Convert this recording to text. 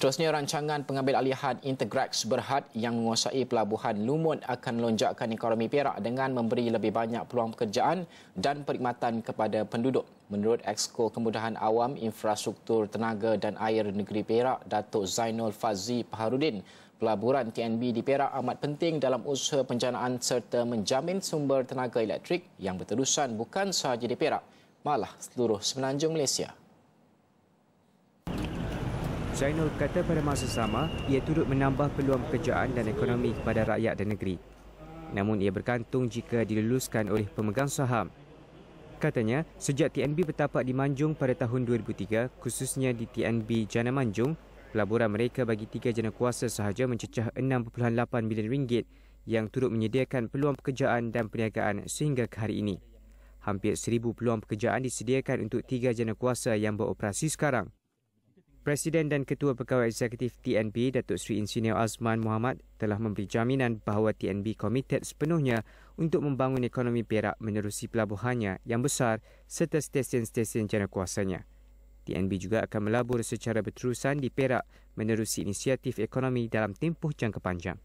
Seterusnya, rancangan pengambil alihan Integrax Berhad yang menguasai pelabuhan Lumut akan melonjakkan ekonomi Perak dengan memberi lebih banyak peluang pekerjaan dan perkhidmatan kepada penduduk. Menurut Exco Kemudahan Awam Infrastruktur Tenaga dan Air Negeri Perak, Datuk Zainul Fazi Paharudin, pelaburan TNB di Perak amat penting dalam usaha penjanaan serta menjamin sumber tenaga elektrik yang berterusan bukan sahaja di Perak, malah seluruh semenanjung Malaysia. Zainul kata pada masa sama, ia turut menambah peluang pekerjaan dan ekonomi kepada rakyat dan negeri. Namun ia bergantung jika diluluskan oleh pemegang saham. Katanya, sejak TNB bertapak di Manjung pada tahun 2003, khususnya di TNB Jana Manjung, pelaburan mereka bagi tiga jana kuasa sahaja mencecah 6.8 bilion ringgit yang turut menyediakan peluang pekerjaan dan perniagaan sehingga ke hari ini. Hampir seribu peluang pekerjaan disediakan untuk tiga jana kuasa yang beroperasi sekarang. Presiden dan Ketua Pegawai Eksekutif TNB Datuk Seri Insinyur Azman Muhammad telah memberi jaminan bahawa TNB komited sepenuhnya untuk membangun ekonomi Perak menerusi pelabuhannya yang besar serta stesen-stesen jana kuasanya. TNB juga akan melabur secara berterusan di Perak menerusi inisiatif ekonomi dalam tempoh jangka panjang.